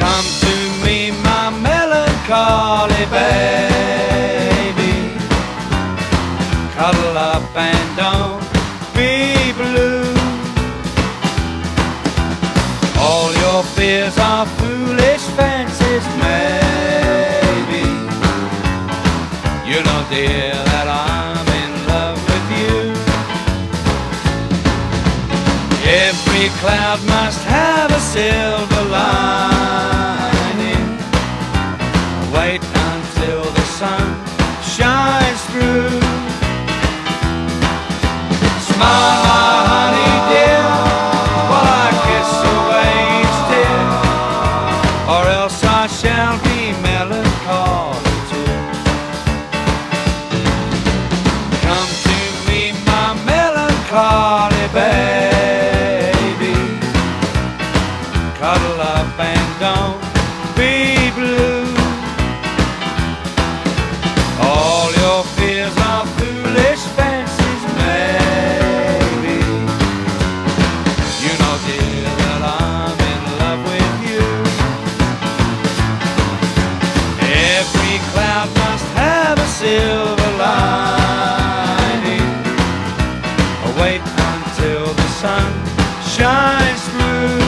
Come to me, my melancholy baby. Cuddle up and don't be blue. All your fears are foolish fancies, maybe. You know, dear, that I'm in love with you. Every cloud must have a silver lining. Melancholy Come to me, my melancholy baby. Cuddle up and sun shines through.